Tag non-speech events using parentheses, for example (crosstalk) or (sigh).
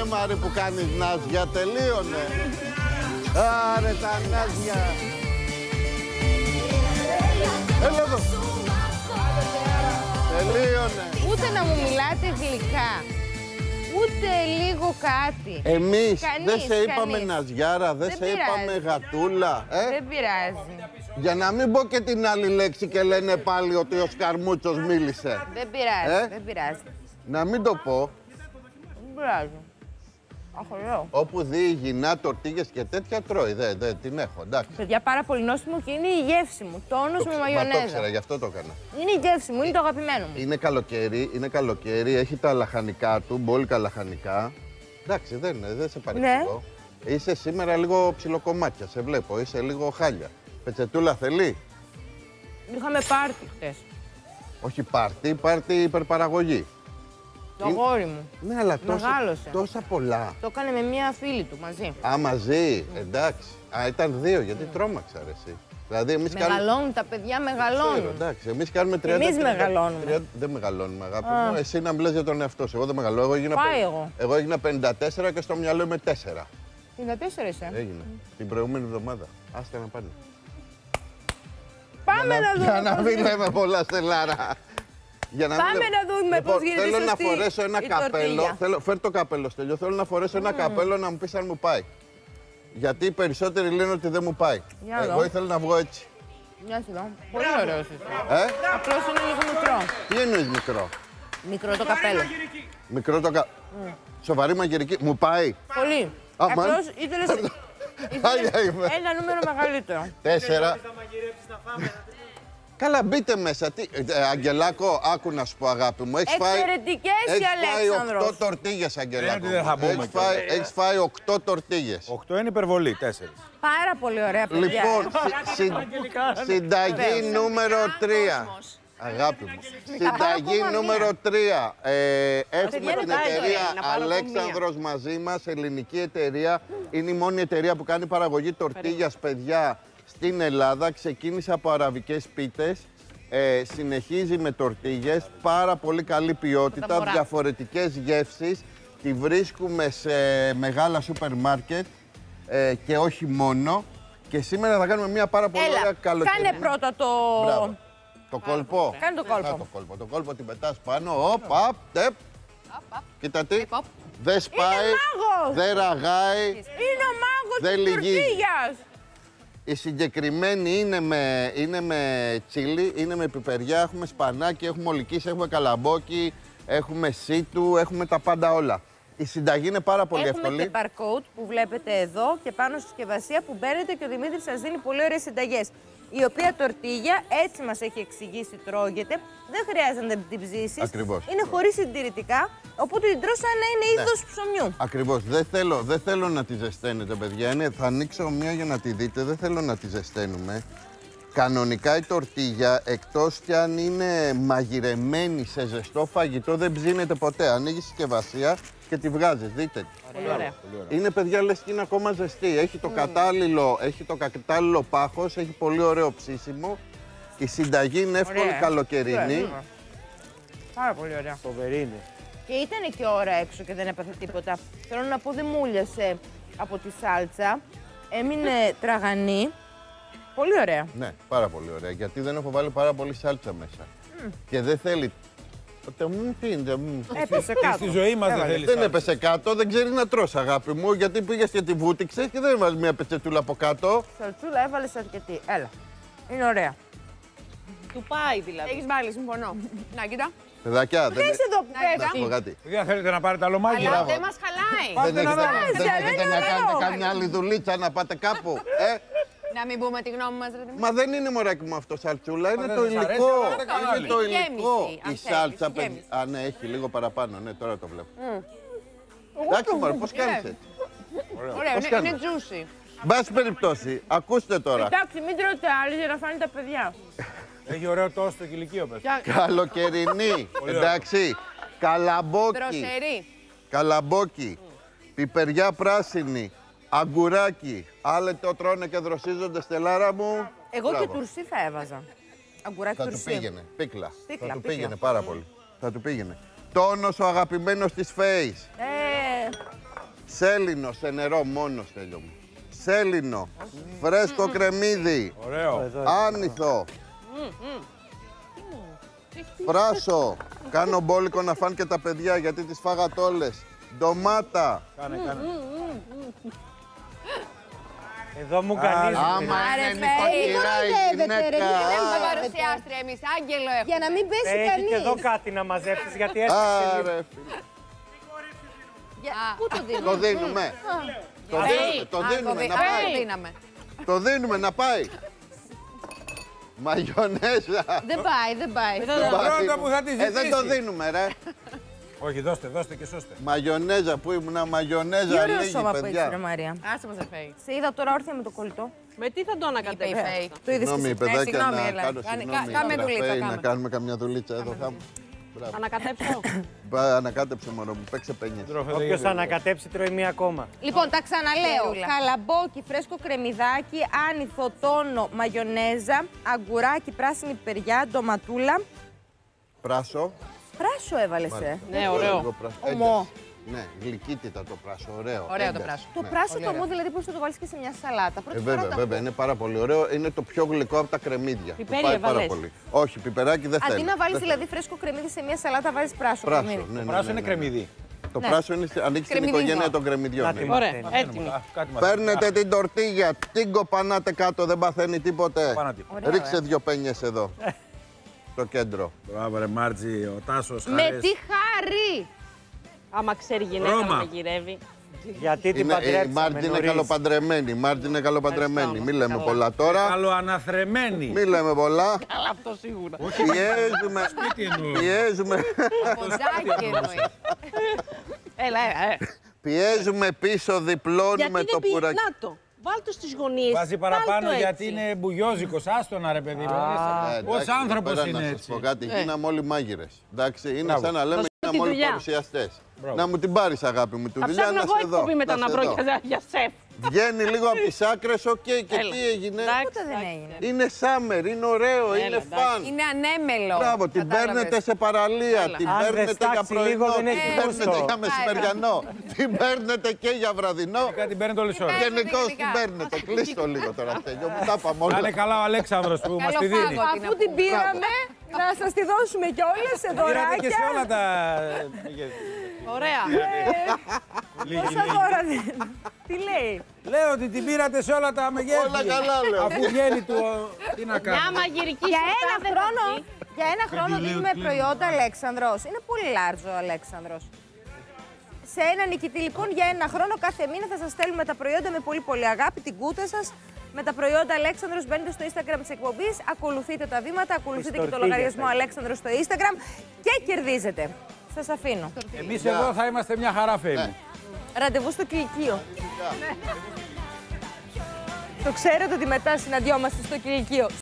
Τελείωνε Μάρη που κάνεις νάζια, τελείωνε. Άρε τα νάζια. Έλα εδώ. Τελείωνε. Ούτε να μου μιλάτε γλυκά. Ούτε λίγο κάτι. Εμείς Κανείς, δεν σε είπαμε κανείς. ναζιάρα, δεν, Δεν σε είπαμε πειράζει. γατούλα. Ε; Δεν πειράζει. Για να μην πω και την άλλη λέξη και λένε πάλι ότι ο Σκαρμούτσος μίλησε. Δεν πειράζει. Ε; Δεν πειράζει. Να μην το πω, Δεν πειράζει. Αχωρό. όπου δει υγιεινά τορτίγες και τέτοια τρώει. Δεν, δεν την έχω, εντάξει. Παιδιά, πάρα πολύ νόστιμο και είναι η γεύση μου. Τόνος με Μα το μαγιονέζα. ήξερα, γι' αυτό το έκανα. Είναι η γεύση μου, είναι το αγαπημένο μου. Είναι καλοκαίρι, είναι καλοκαίρι, έχει τα λαχανικά του, μπόλικα λαχανικά. Εντάξει, δεν, είναι, δεν σε παρεξηγώ. Είσαι σήμερα λίγο ψιλοκομμάτια, σε βλέπω, είσαι λίγο χάλια. Πετσετούλα θέλει; Είχαμε πάρτι χτες. Όχι πάρτι, πάρτι υπερπαραγωγή. Το Είναι- αγόρι μου. Ναι, αλλά τόσα, Μεγάλωσε. τόσα πολλά. Το έκανε με μία φίλη του μαζί. Α, μαζί, εντάξει. Α, ήταν δύο, γιατί τρόμαξα ρε εσύ. Δηλαδή, εμείς κάνουμε... Μεγαλώνουν τα παιδιά, Ξέρω, μεγαλώνουν. εντάξει, εμείς κάνουμε 30... Εμείς 30, μεγαλώνουμε. 30 δεν μεγαλώνουμε, αγάπη μου. Εσύ να μιλάς για τον εαυτό σου. Εγώ δεν μεγαλώνω. Εγώ έγινα, Πάει πεν- εγώ. εγώ έγινα 54 και στο μυαλό είμαι 4. 54 είσαι. Έγινε. Την προηγούμενη εβδομάδα. Άστα να πάνε. Πάμε να Για δούμε. να πώς μην γίνεται. λέμε πολλά στελάρα. Για να μην Πάμε λέμε- να δούμε λοιπόν, πώς γίνεται Θέλω να σωστή φορέσω ένα η καπέλο. τορτίγια. Θέλω, φέρ το καπέλο στέλιο. Θέλω να φορέσω ένα καπέλο να μου πεις αν μου πάει. Γιατί οι περισσότεροι λένε ότι δεν μου πάει. Για να Εγώ δω. ήθελα να βγω έτσι. Μια εδώ. Πολύ ωραίος είσαι. Ε, Απλώς είναι λίγο μικρό. τι εννοείς μικρό; Μικρό το καπέλο. Μικρό το κα... Σοβαρή μαγειρική. Μου πάει. Πολύ. Α, Απλώς μαν. ήθελες (laughs) Άγια είμαι. ένα νούμερο μεγαλύτερο. Τέσσερα. Καλά, μπείτε μέσα. Τι, ε, Αγγελάκο, άκου να σου πω αγάπη μου. Έχεις φάει, Εξαιρετικές η έχεις φάει Αλέξανδρος. 8 τορτίγες, Αγγελάκο. ότι δεν θα μπούμε Έχεις κιόλας. φάει, έχεις φάει 8 τορτίγες. 8 είναι υπερβολή, 4. Πάρα πολύ ωραία παιδιά. Λοιπόν, συ- συ- συνταγή νούμερο 3. Αγάπη μου. Συνταγή ακόμα νούμερο 3. Ε, έχουμε Παιδιά, την ρωτάει τώρα, εταιρεία να πάρω από Αλέξανδρος μαζί μας, ελληνική εταιρεία. Είναι η μόνη εταιρεία που κάνει παραγωγή τορτίγιας, παιδιά, στην Ελλάδα. Ξεκίνησε από αραβικές πίτες. Ε, συνεχίζει με τορτίγες, πάρα πολύ καλή ποιότητα, μωρά. διαφορετικές γεύσεις. Τη βρίσκουμε σε μεγάλα σούπερ μάρκετ ε, και όχι μόνο. Και σήμερα θα κάνουμε μια πάρα πολύ ωραία Έλα, καλοκαιρινή. κάνε πρώτα το... Μπράβο. Το κόλπο. Κάνε το κόλπο. Α, το κόλπο. Το κόλπο την πετάς πάνω. Οπ, απ, τεπ. Κοίτα τι. Οπ. Δεν σπάει. μάγος. Δεν ραγάει. Είναι ο μάγος Δεν της λυγίζει. Τορτίγιας. Η συγκεκριμένη είναι με, είναι με τσίλι, είναι με πιπεριά, έχουμε σπανάκι, έχουμε ολικής, έχουμε καλαμπόκι, έχουμε σίτου, έχουμε τα πάντα όλα. Η συνταγή είναι πάρα πολύ Έχουμε εύκολη. και barcode που βλέπετε εδώ και πάνω στη συσκευασία που μπαίνετε και ο Δημήτρης σας δίνει πολύ ωραίες συνταγές. Η οποία τορτίγια έτσι μας έχει εξηγήσει τρώγεται. Δεν χρειάζεται να την ψήσεις. Ακριβώς. Είναι χωρίς συντηρητικά, οπότε την τρως σαν να είναι Ναι. είδος ψωμιού. Ακριβώς. Δεν θέλω, δεν θέλω να τη ζεσταίνετε, παιδιά. Είναι, θα ανοίξω μία για να τη δείτε. Δεν θέλω να τη ζεσταίνουμε. Κανονικά η τορτίγια, εκτός κι αν είναι μαγειρεμένη σε ζεστό φαγητό, δεν ψήνεται ποτέ. Ανοίγεις συσκευασία και τη βγάζεις. Δείτε. Πολύ ωραία. Είναι παιδιά λες και είναι ακόμα ζεστή. Έχει το, κατάλληλο, έχει το κατάλληλο πάχος, έχει πολύ ωραίο ψήσιμο. Η συνταγή είναι εύκολη Ωραία. καλοκαιρινή. Ωραία. Πάρα πολύ ωραία. Φοβερή είναι. Και ήταν και ώρα έξω και δεν έπαθε τίποτα. Θέλω να πω δεν μούλιασε από τη σάλτσα. Έμεινε (laughs) τραγανή. Πολύ ωραία. Ναι, πάρα πολύ ωραία. Γιατί δεν έχω βάλει πάρα πολύ σάλτσα μέσα. Και δεν θέλει. Τε μου τι είναι, μ. Έπεσε Στη κάτω. ζωή μας δεν Έβαλε. θέλεις. Δεν έπεσε κάτω, δεν ξέρει να τρως αγάπη μου. Γιατί πήγες και τη βούτυξες και δεν έβαλε μια πετσετούλα από κάτω. Σαλτσούλα έβαλες αρκετή. Έλα. Είναι ωραία. Του πάει δηλαδή. Έχεις βάλει, συμφωνώ. (laughs) Να, κοίτα. Παιδάκια, δεν Πες εδώ που Να σου πέφτει. πω κάτι. Δεν θέλετε να πάρετε άλλο μάγι. Αλλά Μπράβο. δεν μας χαλάει. Πάτε Δεν να έχετε, δω. δεν δεν έχετε είναι να κάνετε ωραίο. καμιά άλλη δουλίτσα να πάτε κάπου. Ε, Να μην πούμε τη γνώμη μας, ρε Δημήτρη. μα δεν είναι μωράκι μου αυτό σαλτσούλα, είναι δεν το σας αρέσει, υλικό. αλλά δεν Είναι κάνει. το Η υλικό. γέμιση, αν Η θέλεις, σάλτσα, η παιδιά. γέμιση. Α, ναι, έχει λίγο παραπάνω. Ναι, τώρα το βλέπω. Εντάξει, μωρέ, πώς κάνεις έτσι; Ωραία, Πώς είναι, είναι κάνουμε. juicy. Μπας περιπτώσει, ακούστε τώρα. Εντάξει, μην τρώτε άλλη για να φάνε τα παιδιά. Έχει ωραίο τόσο το κηλικείο, πες. Καλοκαιρινή, εντάξει. Καλαμπόκι, Δροσερή. καλαμπόκι, πιπεριά πράσινη, αγκουράκι. Άλλοι το τρώνε και δροσίζονται, στελάρα μου. Εγώ και Μπράβο. τουρσί θα έβαζα. Αγκουράκι Θα του τουρσί. πήγαινε, πίκλα. Πίκλα, θα του πίκλα. πήγαινε πάρα πολύ. Θα του πήγαινε. Τόνος ο αγαπημένος της Face. Ε, Σέλινο σε νερό μόνος στέλιο μου. Σέλινο. Φρέσκο κρεμμύδι. Ωραίο. Άνηθο. Πράσο. Κάνω μπόλικο να φάνε και τα παιδιά γιατί τις φάγατε όλες. Ντομάτα. Κάνε, κάνε. Εδώ μου κανείς. Άμα Άρε, είναι Φέη, νοικοκυρά η κοροϊδεύετε, ρε, γυναίκα. γιατί Δεν δεν είμαστε Άρε, παρουσιάστρια εμείς. Άγγελο έχουμε. Για να μην πέσει Έχεις και κανείς. εδώ κάτι να μαζέψεις γιατί έσπασε λίγο. Άρε, φίλε. Πού το δίνω. Το δίνουμε; Το δίνουμε, το δίνουμε να πάει. Το δίναμε. Το δίνουμε να πάει. Μαγιονέζα. Δεν πάει, δεν πάει. Δεν πάει. πρώτο που θα τη Ε, δεν το ζητήσει. δίνουμε, ρε. (laughs) Όχι, δώστε, δώστε και σώστε. Μαγιονέζα που ήμουνα, μαγιονέζα Τι ωραίο λίγη, σώμα που έχεις, ρε παιδιά. Μαρία. Άσε μας, Φέη. Σε είδα τώρα όρθια με το κολλητό. Με τι θα το Είπε η ανακατέψεις. Φέη. Το είδες και Συγγνώμη, εσύ. παιδάκια, συγγνώμη, να έλα. κάνω Κάνε- συγγνώμη. κα- κάμε Ραφαή, δουλίτσα, να κάμε. κάνουμε καμιά δουλίτσα εδώ. χάμω. Μπράβο. Ανακατέψω. Πά, Ανακάτεψε μωρό μου, παίξε πένιες. Όποιος ανακατέψει τρώει μία ακόμα. Λοιπόν, τα ξαναλέω. Γερούλα. Καλαμπόκι, φρέσκο κρεμμυδάκι, άνηθο, τόνο, μαγιονέζα, αγκουράκι, πράσινη πιπεριά, ντοματούλα. Πράσο. Πράσο έβαλες, ε; Ναι, ωραίο. Λίγο πράσο. Ομό. Ένταση. Ναι, γλυκύτητα το πράσο, ωραίο. Ωραίο το ένταση. πράσο. Το Ναι. πράσο το μου δηλαδή μπορείς να το βάλεις και σε μια σαλάτα. Ε, Πρώτη φορά βέβαια, το βέβαια, είναι πάρα πολύ ωραίο. Είναι το πιο γλυκό από τα κρεμμύδια. Του Πιπέρι πάει πάρα έβαλες; πολύ. Όχι, πιπεράκι δεν Αντί θέλει. να βάλεις Δεν δηλαδή φρέσκο κρεμμύδι σε μια σαλάτα, βάλεις πράσο. θέλει. Πράσο, κρεμμύδι. ναι, ναι, Πράσο ναι, είναι ναι. κρεμμυδί. Το Ναι. πράσο είναι, στη- ανήκει στην Κρεμμυδινό. οικογένεια των κρεμμυδιών. Ναι. ναι. Λοιπόν, Ωραία, Μαθαίνουμε έτοιμη. κα- Κάτι μας Παίρνετε την τορτίγια, την κοπανάτε κάτω, δεν παθαίνει τίποτε. Πάνω τίποτα. Ωραίο, Ρίξε ε. δυο πένιες εδώ. (laughs) Στο κέντρο. Μπράβο ρε Μάρτζη, ο Τάσος Με χαρές. τι χάρη! Άμα ξέρει γυναίκα Ρώμα. να μαγειρεύει. Γιατί την Είναι, η παντρέψαμε Μάρτιν είναι νωρίς. καλοπαντρεμένη. Η Μάρτιν είναι καλοπαντρεμένη. Μην λέμε Καλά. πολλά τώρα. Καλοαναθρεμένη. Μην λέμε πολλά. Αλλά αυτό σίγουρα. Πιέζουμε. Τι εννοώ. Πιέζουμε. Ποντάκι εννοείς. Έλα, έλα. ε. Πιέζουμε πίσω, διπλώνουμε Γιατί το δεν πει... πουράκι. Να το. Βάλ το στις γωνίες. Βάζει βάλ παραπάνω το γιατί έτσι. είναι μπουγιόζικος. Άστονα ρε παιδί μου. Ε, Πώς εντάξει, άνθρωπος εδώ πέρα είναι Να σας έτσι. πω κάτι, γίναμε όλοι μάγειρες. Εντάξει, είναι Μπράβο. σαν να λέμε σου πω τη γίναμε όλοι δουλειά. παρουσιαστές. Μπράβο. Να μου την πάρεις, αγάπη μου, τη Θα δουλειά ψάχνω να εγώ σε δω. εκπομπή μετά να σε βρω δω. για- για σεφ. Βγαίνει λίγο από τις άκρες, οκ, και Έλα. τι έγινε; Εντάξει, Τίποτα δεν εντάξει. έγινε. Είναι summer, είναι ωραίο, Έλα, είναι εντάξει. φαν. Είναι ανέμελο. Μπράβο, την Κατάλαβες. παίρνετε σε παραλία, Έλα. την Αν δεν παίρνετε για στάξει πρωινό, λίγο, δεν έχει την γούστο. παίρνετε για μεσημεριανό, την παίρνετε και για βραδινό. Κάτι παίρνετε όλες τις ώρες. Παίρνετε Γενικώς γενικά. την παίρνετε. Κλείστο λίγο τώρα, Στέλιο μου. Τα είπαμε Να όλα. είναι καλά ο Αλέξανδρος που μας τη Καλό δίνει. φάγο. Αφού την πήραμε, να σας τη δώσουμε κιόλας σε Πήρατε και σε όλα δωράκια. τα... Ωραία. Λίγη, Πόσα λίγη. δώρα δίνει. Τι λέει; Λέω ότι την πήρατε σε όλα τα μεγέθη. Όλα καλά, λέω. Αφού βγαίνει του... Τι να Μια κάνουμε. μαγειρική Για σιτά ένα δεν θα χρόνο, βγει. για ένα χρόνο Πεντιλίου δίνουμε κλείνουμε. προϊόντα Αλέξανδρος. Είναι πολύ λάρζο ο Αλέξανδρος. Σε ένα νικητή λοιπόν για ένα χρόνο κάθε μήνα θα σας στέλνουμε τα προϊόντα με πολύ πολύ αγάπη, την κούτα σας. Με τα προϊόντα Αλέξανδρος μπαίνετε στο Instagram της εκπομπής, ακολουθείτε τα βήματα, ακολουθείτε και το τορτίγιας λογαριασμό θα Αλέξανδρος στο Instagram και κερδίζετε. Σας αφήνω. Εμείς εδώ θα είμαστε μια χαρά φέμη. Ραντεβού στο κηλικείο. Το ξέρετε ότι μετά συναντιόμαστε στο κηλικείο.